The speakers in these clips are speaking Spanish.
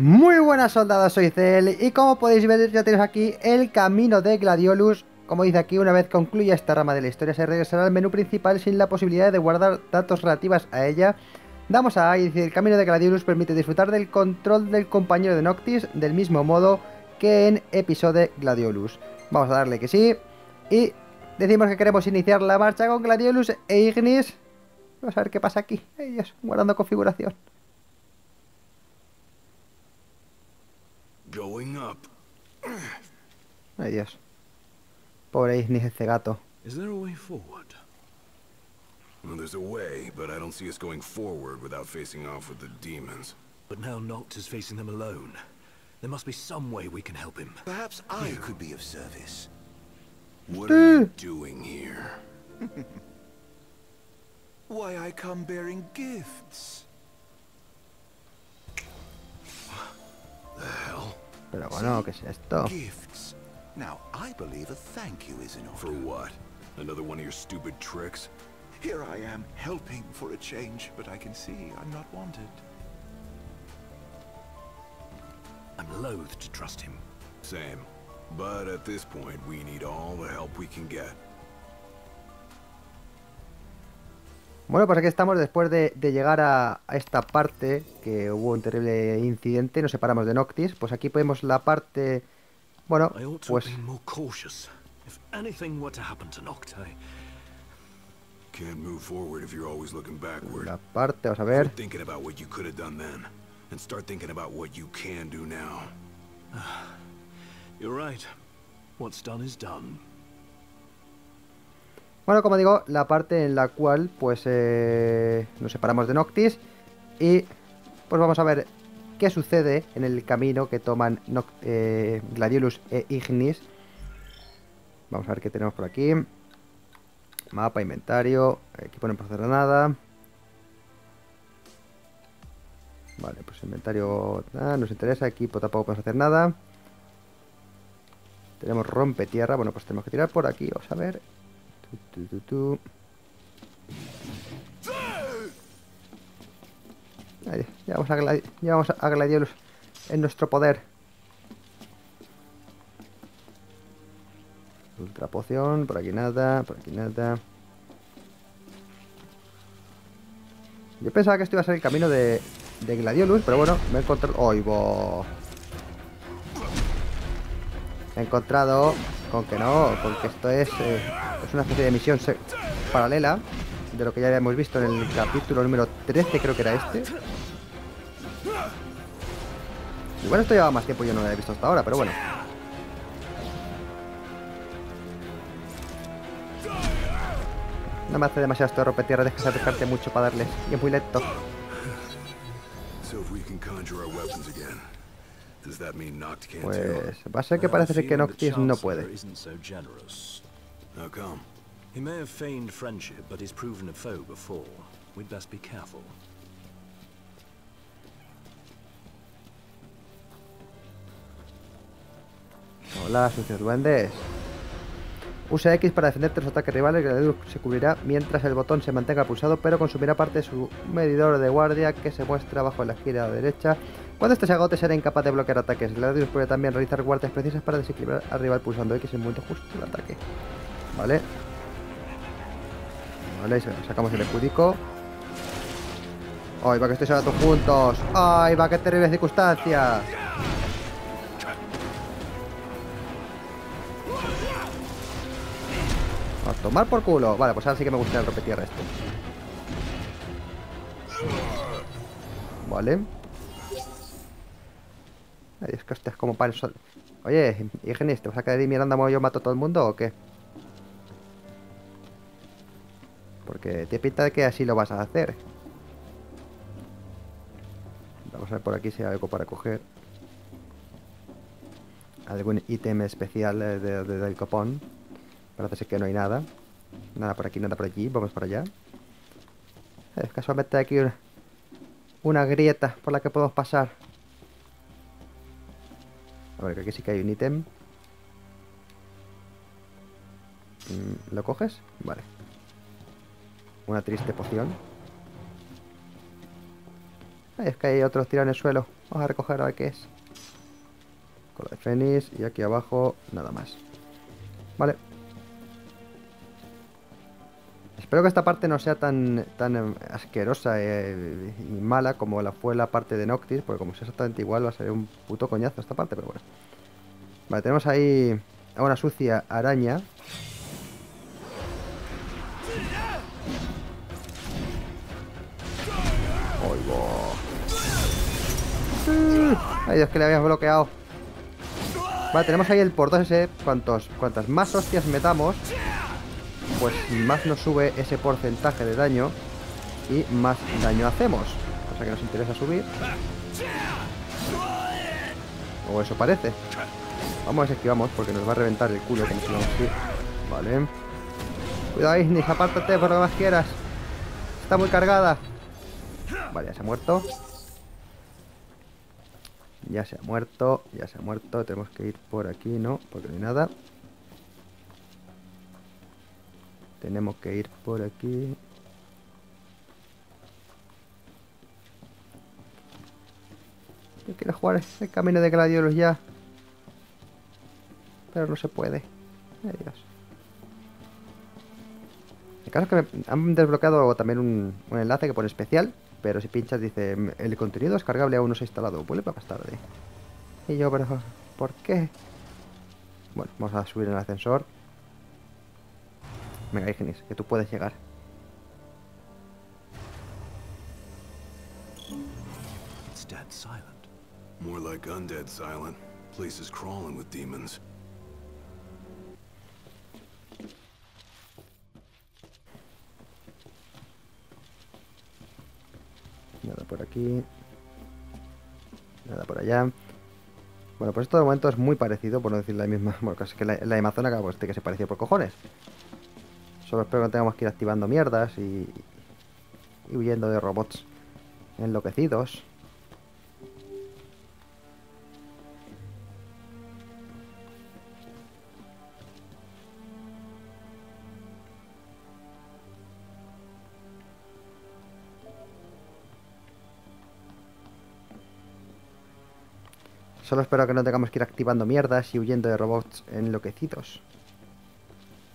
Muy buenas soldados, soy Cel y como podéis ver ya tenemos aquí el camino de Gladiolus. Como dice aquí, una vez concluya esta rama de la historia se regresará al menú principal sin la posibilidad de guardar datos relativos a ella. Damos a y dice el camino de Gladiolus permite disfrutar del control del compañero de Noctis del mismo modo que en episodio Gladiolus. Vamos a darle que sí y decimos que queremos iniciar la marcha con Gladiolus e Ignis. Vamos a ver qué pasa aquí. Ellos guardando configuración. Going up. Ay Dios. Pobre Ignis este gato. Is there a way forward? Well, there's a way, but I don't see us going forward without facing off with the demons. But now Noct is facing them alone. There must be some way we can help him. Perhaps I could be of service. What are you doing here? Why, I come bearing gifts. The hell? Pero bueno, ¿qué es esto? Gifts. Now, I believe a thank you is in order. For what? Another one of your stupid tricks? Here I am, helping for a change, but I can see I'm not wanted. I'm loath to trust him. Same. But at this point, we need all the help we can get. Bueno, pues aquí estamos después de, de llegar a, a esta parte que hubo un terrible incidente, nos separamos de Noctis, pues aquí podemos la parte, bueno, pues have been more cautious. If anything were to happen to Noct, I... Can't move forward if you're always looking backward. la parte, vamos a ver, Quit thinking about what you could have done then, and start thinking about what you can do now. You're right. What's done is done. Bueno, como digo, la parte en la cual pues eh, nos separamos de Noctis y pues vamos a ver qué sucede en el camino que toman Noc- eh, Gladiolus e Ignis. Vamos a ver qué tenemos por aquí. Mapa, inventario, equipo no puedo hacer nada. Vale, pues inventario ah, nos interesa, equipo tampoco podemos hacer nada. Tenemos rompe tierra, bueno pues tenemos que tirar por aquí, vamos a ver. Tu, llevamos a, Gladi- en nuestro poder. Ultra poción, por aquí nada, por aquí nada. Yo pensaba que esto iba a ser el camino de, Gladiolus, pero bueno, me he encontrado... ¡Ay, bo! He encontrado con que no, con que esto es, eh, es una especie de misión paralela de lo que ya habíamos visto en el capítulo número 13, creo que era este. Igual esto lleva más tiempo, yo no lo había visto hasta ahora, pero bueno. No me hace demasiado esto de romper tierra, dejas acercarte mucho para darles. Y es muy lento. Pues va a ser que parece ser que Noctis no puede. Isn't so generous. How come? He may have feigned friendship, but he's proven a foe before. We'd best be careful. Hola, sucios duendes. Usa X para defender tres ataques rivales. Gladiolus se cubrirá mientras el botón se mantenga pulsado, pero consumirá parte de su medidor de guardia que se muestra bajo la gira derecha. Cuando este se agote, será incapaz de bloquear ataques. Gladiolus puede también realizar guardias precisas para desequilibrar al rival pulsando X en el momento justo del ataque. Vale. Vale, sacamos el escudico. ¡Ay, va que estéis ahora todos juntos! ¡Ay, va qué terrible circunstancia! A tomar por culo. Vale, pues ahora sí que me gusta el rompetierra este. Vale. Ay, es que hostia, es como para el sol. Oye, Ignis, ¿te vas a quedar ahí mirando a yo mato a todo el mundo o qué? Porque te pinta de que así lo vas a hacer. Vamos a ver por aquí si hay algo para coger. Algún ítem especial de- de- del copón. Parece ser que no hay nada. Nada por aquí, nada por allí. Vamos para allá. Eh, casualmente aquí una, una grieta por la que podemos pasar. A ver, que aquí sí que hay un ítem. Mm, ¿Lo coges? Vale. Una triste poción. Ay, es que hay otros tirados en el suelo. Vamos a recoger a ver qué es. Cola de Fénix y aquí abajo nada más. Vale. Espero que esta parte no sea tan, tan asquerosa eh, y mala como la fue la parte de Noctis, porque como es exactamente igual va a ser un puto coñazo esta parte, pero bueno. Vale, tenemos ahí a una sucia araña. ¡Ay, Dios, que le habías bloqueado! Vale, tenemos ahí el por dos ese. Cuantos, cuantas más hostias metamos, pues más nos sube ese porcentaje de daño y más daño hacemos. Cosa que nos interesa subir. O eso parece. Vamos a esquivamos porque nos va a reventar el culo como si no. Vale. Cuidado, Ignis, apártate por lo que más quieras. Está muy cargada. Vale, ya se ha muerto. Ya se ha muerto, ya se ha muerto. Tenemos que ir por aquí, ¿no? Porque no hay nada. Tenemos que ir por aquí. Yo quiero jugar el camino de Gladiolus ya. Pero no se puede. Ay, Dios. El caso es que me han desbloqueado también un, un enlace que pone especial. Pero si pinchas dice, el contenido descargable aún no se ha instalado. Vuelve para más tarde. Y yo, pero ¿por qué? Bueno, vamos a subir en el ascensor. Venga, Ignis, que tú puedes llegar. It's dead silent. More like undead silent. Crawling with demons. Nada por aquí. Nada por allá. Bueno, pues esto de momento es muy parecido, por no decir la misma. Bueno, casi que la, la Amazona pues, tiene que se pareció por cojones. Solo espero que no tengamos que ir activando mierdas y, y huyendo de robots enloquecidos. Solo espero que no tengamos que ir activando mierdas y huyendo de robots enloquecidos.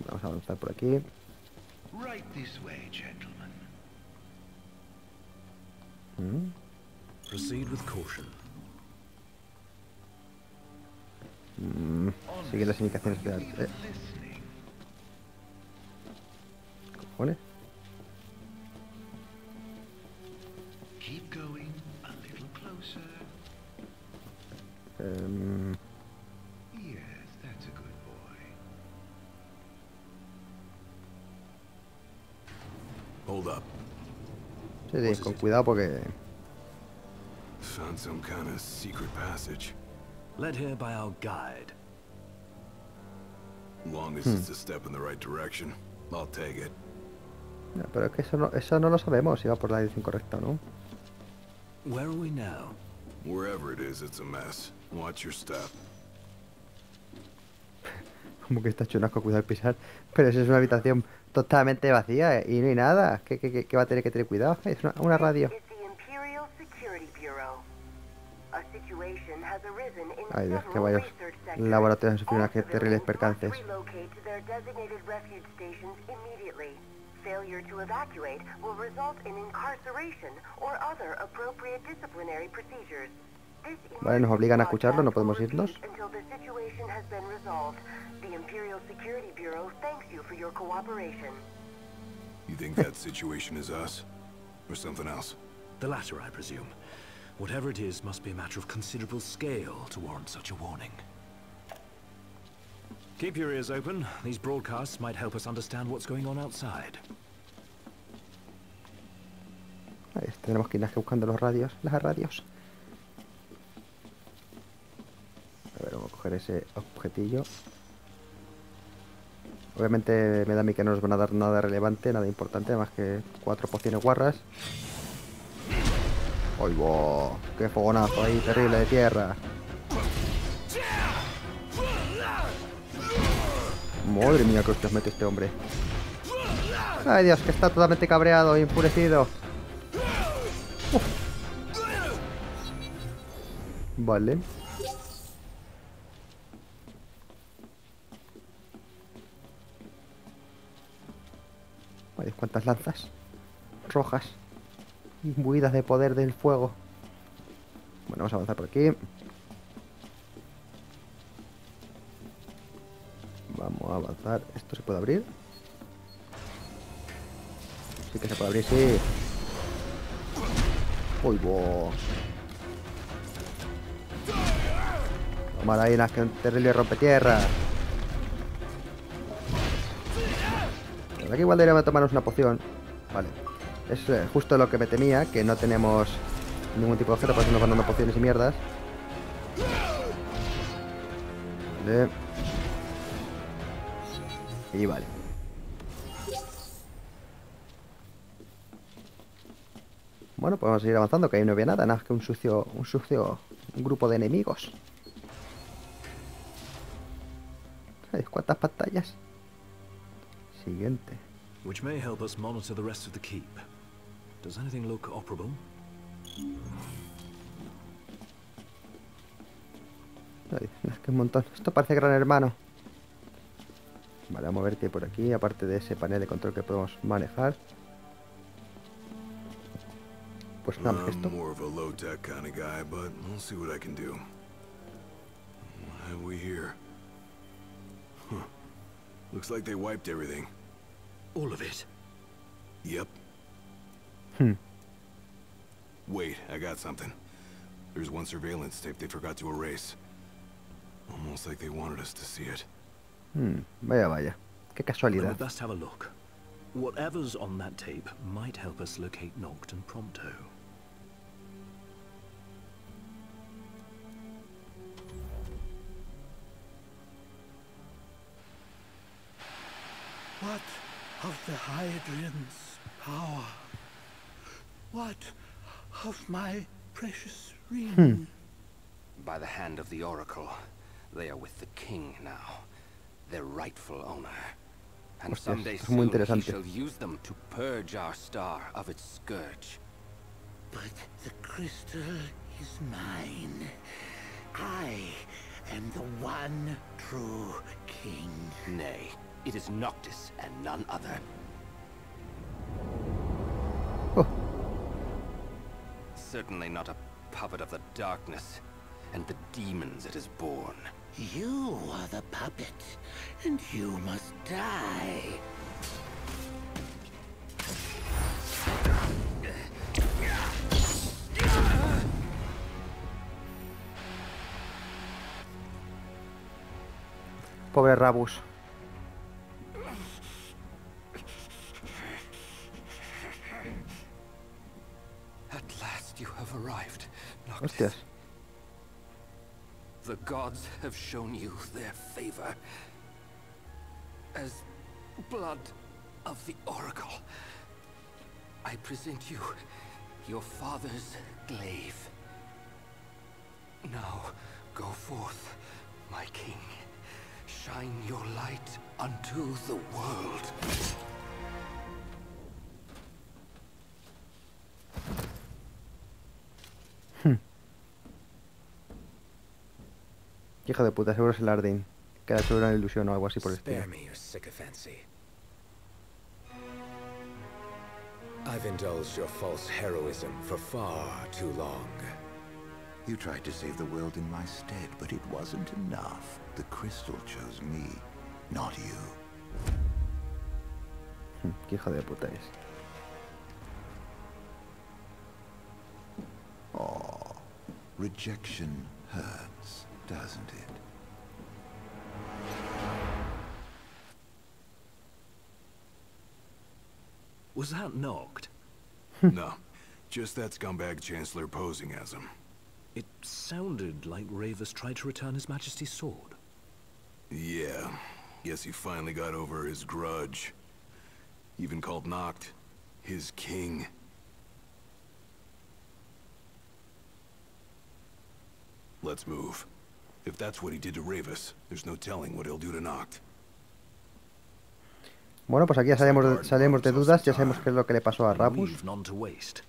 Vamos a avanzar por aquí. Right this way, gentlemen. Mm. Proceed with caution. Mm, Sigue las indicaciones de... Eh, cojones. Em, Yes, that's a good boy. Hold up. sí, sí, con cuidado porque... Found some kind of secret passage. Led here by our guide. Long as hmm. it's a step in the right direction, I'll take it. No, pero es que eso no, eso no lo sabemos si va por la dirección correcta o no. Where are we now? Wherever it is, it's a mess. Watch your step. Como que está chunasco cuidado al pisar. Pero si es una habitación totalmente vacía y no hay nada. ¿Qué, qué- qué- va a tener que tener cuidado? Es una, una radio. This is the Imperial Security Bureau. A situation has arisen in Ay, Dios, que sectors. laboratorios han sufrido unas terribles percances. Failure to evacuate will result in incarceration or other appropriate disciplinary procedures. Vale, nos obligan a escucharlo, no podemos irnos. Until the situation has been resolved. The Imperial Security Bureau thanks you for your cooperation. You think that situation is us? Or something else? The latter, I presume. Whatever it is must be a matter of considerable scale to warrant such a warning. Keep your ears open. These broadcasts might help us understand what's going on outside. Ahí, tenemos que ir buscando los radios, las radios. A ver, vamos a coger ese objetillo. Obviamente me da a mí que no nos van a dar nada relevante, nada importante, más que cuatro pociones guarras. ¡Ay, va! ¡Qué fogonazo ahí, terrible de tierra! Madre mía, que hostias mete este hombre. ¡Ay, Dios, que está totalmente cabreado e enfurecido! Vale. Vale, cuántas lanzas rojas imbuidas de poder del fuego. Bueno, vamos a avanzar por aquí. Vamos a avanzar. ¿Esto se puede abrir? Sí que se puede abrir, sí. Uy, bo. Toma ahí, que un terrible rompetierra. Aquí igual deberíamos tomarnos una poción. Vale. Es eh, justo lo que me temía, que no tenemos ningún tipo de objeto, por eso nos pociones y mierdas. Vale. Y vale. Bueno, pues vamos a seguir avanzando, que ahí no había nada, nada que un sucio, un sucio un grupo de enemigos. Ay, ¿Cuántas pantallas? Siguiente. Which may help us monitor the rest of the keep. Does anything look operable? Ay, es que un montón. Esto parece gran hermano. Vale, vamos a ver qué hay por aquí, aparte de ese panel de control que podemos manejar. Pues nada, I'm esto. more of a low-tech kind of guy, but I'll see what I can do. What have we here? Huh. Looks like they wiped everything. All of it. Yep. Hmm. Wait, I got something. There's one surveillance tape they forgot to erase. Almost like they wanted us to see it. Hmm, vaya, vaya. Qué casualidad. we'd best have a look. Whatever's on that tape might help us locate Noct and Prompto. What of the Hydrian's power? What of my precious ring? By the hand of the Oracle, they are with the king now, their rightful owner. And Hostias, someday esto es muy soon he shall use them to purge our star of its scourge. But the crystal is mine. I am the one true king. Nay, it is Noctis and none other. Oh. Certainly not a puppet of the darkness and the demons it has borne. You are the puppet, and you must die. Pobre Rabus. Gods have shown you their favor. As blood of the Oracle, I present you your father's glaive. Now, go forth, my king. Shine your light unto the world. Hijo de puta, seguro es el Ardin. Que ha hecho una ilusión o algo así por el estilo. Spare me your sycophancy. I've indulged your false heroism for far too long. You tried to save the world in my stead, but it wasn't enough. The crystal chose me, not you. Hmm, Qué hijo de puta es. Oh, rejection hurts, doesn't it? Was that Noct? no, just that scumbag Chancellor posing as him. It sounded like Ravus tried to return His Majesty's sword. Yeah, guess he finally got over his grudge. Even called Noct his king. Let's move. If that's what he did to Ravus, there's no telling what he'll do to Noct. Bueno, pues aquí ya salimos de, dudas, ya sabemos qué es lo que le pasó a waste.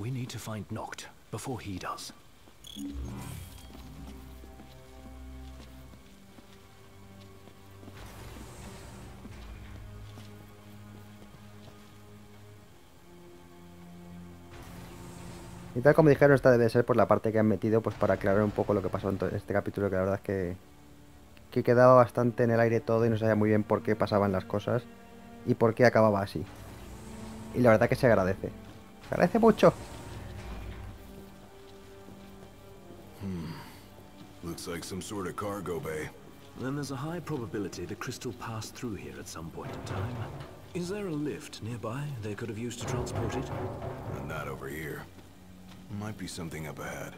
We need to find Noct before he does. Y tal como dijeron, esta debe ser por la parte que han metido pues para aclarar un poco lo que pasó en este capítulo, que la verdad es que, que quedaba bastante en el aire todo y no sabía muy bien por qué pasaban las cosas y por qué acababa así. Y la verdad que se agradece. Se agradece mucho. Looks like some sort of cargo bay. Then there's a high probability the crystal passed through here at some point in time. Is there a lift nearby they could have used to transport it? And not over here. Ahead.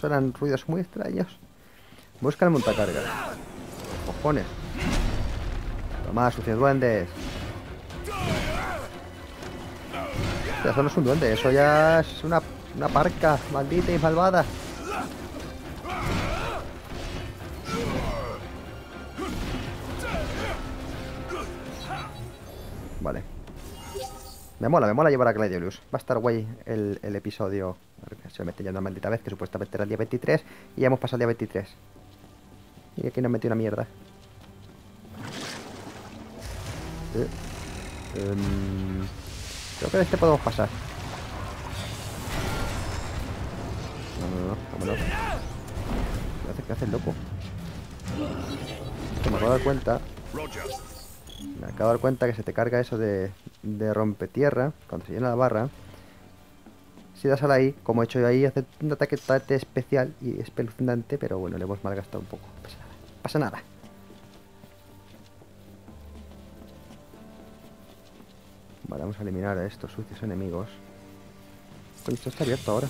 Suenan ruidos muy extraños. Busca el montacargas. Cojones. Toma, sucios duendes. Eso no es un duende, eso ya es una, una parca maldita y malvada. Me mola, me mola llevar a Gladiolus. Va a estar guay el, episodio. Se me mete ya una maldita vez, que supuestamente era el día 23. Y ya hemos pasado el día 23. Y aquí nos metió una mierda. Eh, em, creo que de este podemos pasar. No, no, no, vámonos. ¿Qué hace, qué loco? Me acabo de dar cuenta. Me acabo de dar cuenta que se te carga eso de, de rompetierra cuando se llena la barra. Si das al ahí, como he hecho yo ahí, hace un ataque especial y espeluznante, pero bueno, le hemos malgastado un poco. Pasa nada. Pasa nada. Vale, vamos a eliminar a estos sucios enemigos. Coño, esto está abierto ahora.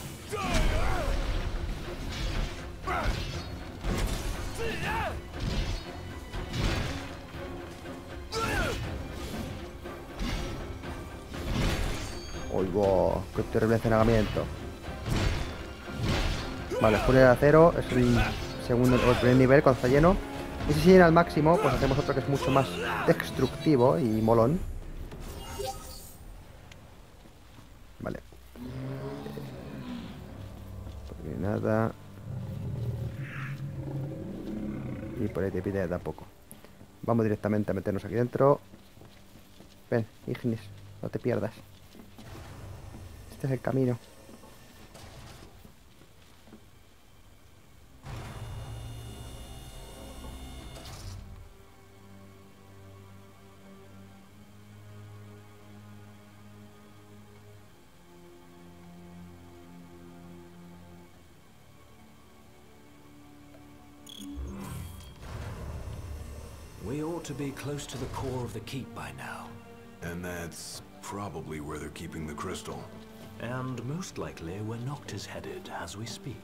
Oigo, qué terrible encenagamiento. Vale, furia de acero es el segundo o el primer nivel cuando está lleno. Y si se llena al máximo, pues hacemos otro que es mucho más destructivo y molón. Vale. Por aquí nada. Y por ahí te pide tampoco. Vamos directamente a meternos aquí dentro. Ven, Ignis, no te pierdas. Este es el camino. We ought to be close to the core of the keep by now. And that's probably where they're keeping the crystal. And most likely where Noctis headed as we speak.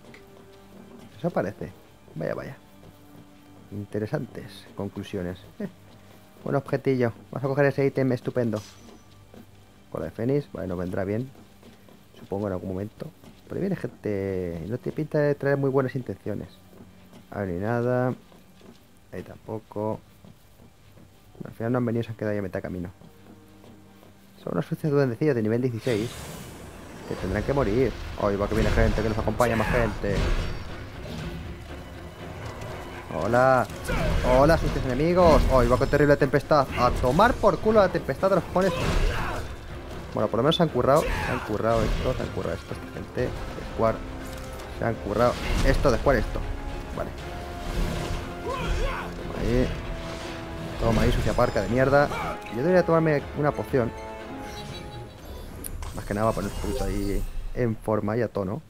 Eso parece. Vaya, vaya. Interesantes conclusiones. Eh, buen objetillo. Vamos a coger ese ítem estupendo. Con la de Fénix. Bueno, vendrá bien. Supongo en algún momento. Pero viene gente... No te pinta de traer muy buenas intenciones. A ver, ni nada. Ahí tampoco. Al final no han venido, se han quedado ahí a mitad camino. Son sucios duendecillos de nivel 16. Que tendrán que morir. Hoy va que viene gente, que nos acompaña más gente. Hola. Hola, sucios enemigos. Hoy va con terrible tempestad. A tomar por culo la tempestad de los cojones. Bueno, por lo menos se han currado. Se han currado esto, se han currado esto, esta gente. De. Se han currado esto, de esto. Vale. Toma ahí. Toma ahí, sucia parca de mierda. Yo debería tomarme una poción. Más que nada para poner ahí en forma y a tono.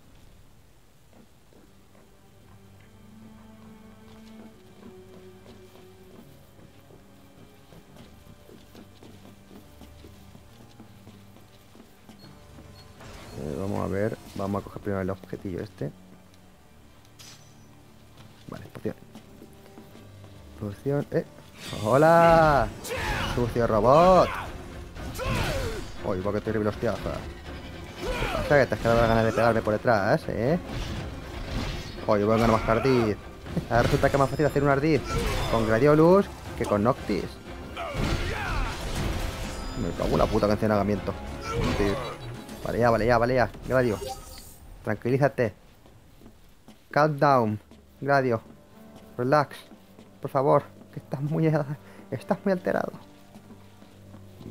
Eh, vamos a ver, vamos a coger primero el objetillo este. Vale, poción. Poción, eh. ¡Hola! ¡Sucio robot! Uy, qué terrible hostiaza. ¿Qué pasa? Que te has quedado las ganas de pegarme por detrás, ¿eh? Oye, voy a ganar más Ardiz. Ahora resulta que es más fácil hacer un Ardiz con Gladiolus que con Noctis. Me cago en la puta que encenagamiento. Vale ya, vale ya, vale ya. Gladio. Tranquilízate. Calm down. Gladio. Relax. Por favor. Que estás muy... Estás muy alterado.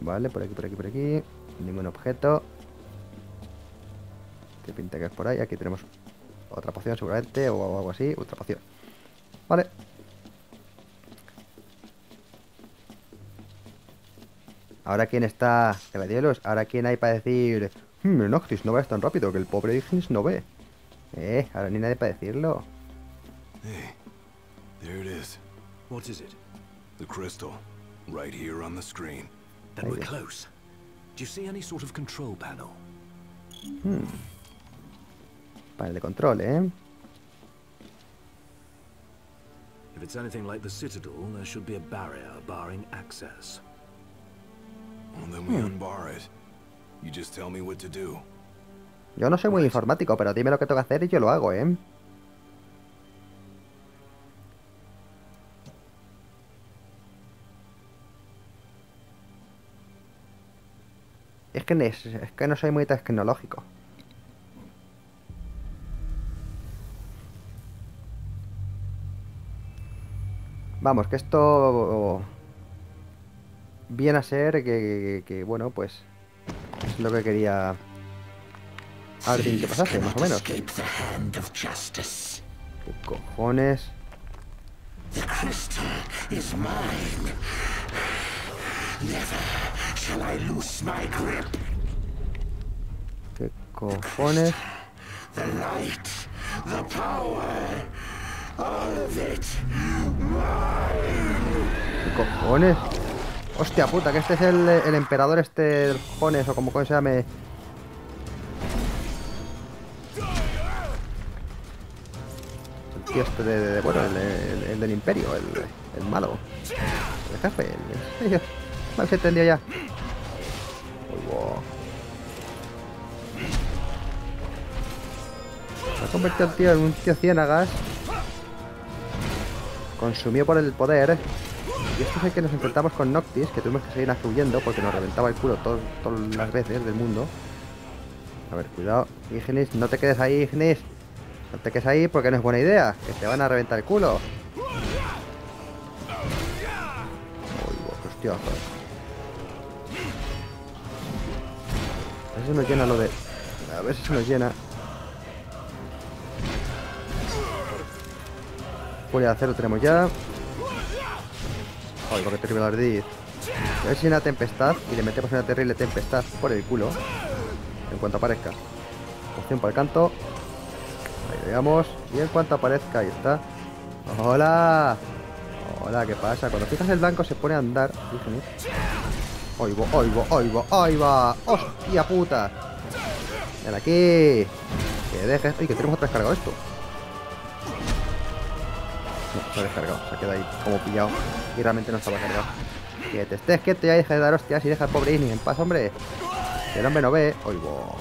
Vale, por aquí, por aquí, por aquí. Ningún objeto. Que pinta que es por ahí. Aquí tenemos otra poción seguramente o algo así. Otra poción. Vale. Ahora quién está... Gladielos, ahora quién hay para decir... Hmm, Noctis, no vayas tan rápido que el pobre Ignis no ve. Eh, ahora ni nadie para decirlo. Hey, there it is. What is it? The crystal. Right here on the screen. Then we're close. Do you see any sort of control panel? Hmm. Panel de control, ¿eh? If it's anything like the Citadel, there should be a barrier barring access. Well, then we unbar it. You just tell me what to do. Yo no soy muy informático, pero dime lo que tengo que hacer y yo lo hago, ¿eh? Es que, es, es que no soy muy tecnológico. Vamos, que esto viene a ser que, que- que, bueno, pues es lo que quería Arvin que pasase, más o menos. ¿Qué cojones? The crystal is mine. Never shall I loose my grip. ¿Qué cojones? The light, the power, all of it. ¿Qué cojones? Hostia puta, que este es el, el emperador este del cojones o como coño se llame. El tío este de, de- de- bueno, el, el- el del imperio, el, el malo. El jefe, el, el, ya. Ha convertido el tío en un tío ciénagas. Consumido por el poder. Y este es el que nos enfrentamos con Noctis, que tuvimos que seguir huyendo porque nos reventaba el culo todas las veces del mundo. A ver, cuidado. Ignis, no te quedes ahí, Ignis. No te quedes ahí porque no es buena idea. Que te van a reventar el culo. Uy, qué hostiazos. A ver si nos llena lo de... A ver si se nos llena. Furia de acero tenemos ya. Ay, qué terrible ardiz. A ver si una tempestad y le metemos una terrible tempestad por el culo. En cuanto aparezca. Opción para el canto. Ahí lo veamos. Y en cuanto aparezca, ahí está. ¡Hola! Hola, ¿qué pasa? Cuando fijas el blanco se pone a andar. Fíjense. ¡Ahí va, ahí va, ahí va, ahí va! ¡Hostia puta! Ven aquí. Que dejes. ¡Ay, que tenemos descargado esto! No, descargado. Se ha quedado ahí como pillado. Y realmente no estaba cargado. Que te estés quieto ya deja de dar hostias y deja al pobre Ignis en paz, hombre. El hombre no ve. ¡Ay, va!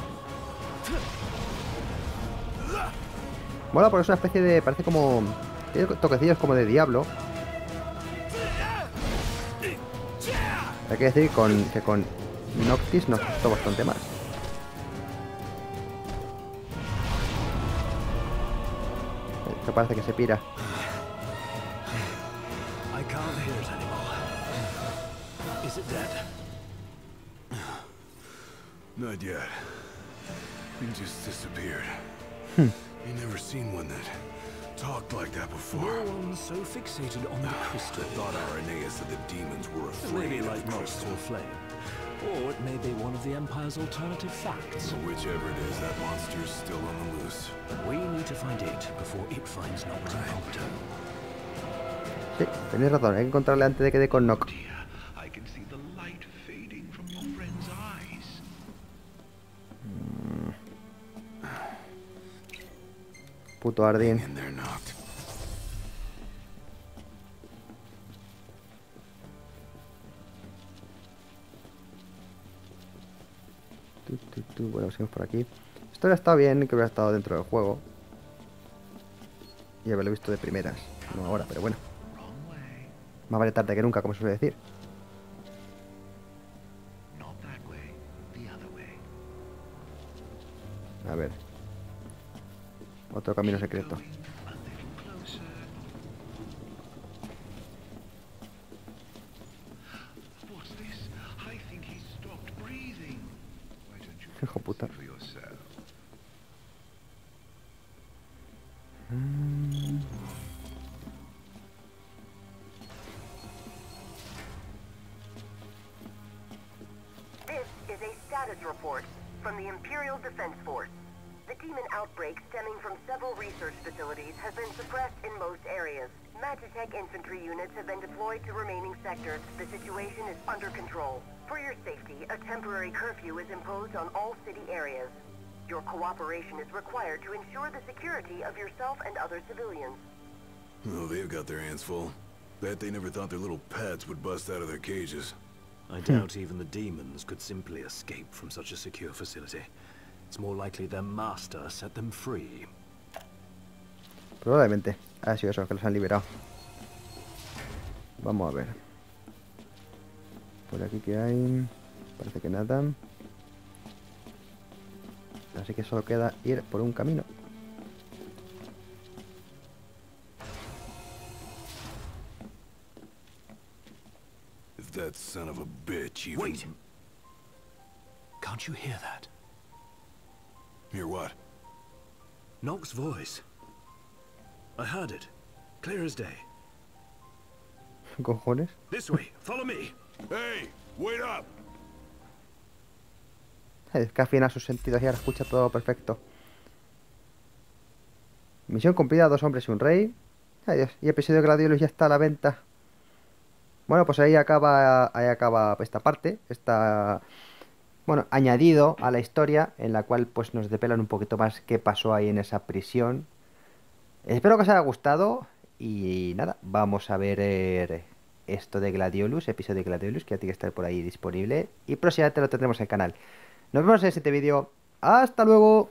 Mola porque es una especie de. Parece como. Tiene toquecillos como de diablo. Hay que decir con, que con Noctis nos costó bastante más. Esto parece que se pira. Not yet. He just disappeared. Hmm. You never seen one that talked like that before. No one's so fixated on the crystal. I thought Aranea said the demons were It may be afraid like of the Nox crystal. or Flame. Or it may be one of the Empire's alternative facts. Whichever it is, that monster's still on the loose. We need to find it before it finds Nox and Compton. Sí, tenéis razón, hay que encontrarle antes de que dé con Noct. Puto Ardín. Bueno, seguimos por aquí. Esto hubiera estado bien que hubiera estado dentro del juego. Y haberlo visto de primeras. No ahora, pero bueno. Más vale tarde que nunca, como se suele decir. A ver. Otro camino secreto. Curfew is imposed on all city areas. Your cooperation is required to ensure the security of yourself and other civilians. Oh, they've got their hands full. Bet they never thought their little pets would bust out of their cages. I doubt even the demons could simply escape from such a secure facility. It's more likely their master set them free. Probablemente ah, ha sido eso, que los han liberado. Vamos a ver. Por aquí que hay... Parece que nada. Así que solo queda ir por un camino. If that son of a bitch even... Wait! Can't you hear that? Hear what? Nock's voice. I heard it. Clear as day. Cojones. This way, follow me. Hey! Wait up! Es que afina sus sentidos y ahora escucha todo perfecto. Misión cumplida, dos hombres y un rey. Adiós. Y episodio Gladiolus ya está a la venta. Bueno, pues ahí acaba, ahí acaba esta parte. Está, bueno, añadido a la historia en la cual pues nos depelan un poquito más qué pasó ahí en esa prisión. Espero que os haya gustado y nada, vamos a ver eh, esto de Gladiolus, episodio de Gladiolus, que ya tiene que estar por ahí disponible y próximamente lo tendremos en el canal. Nos vemos en este vídeo. ¡Hasta luego!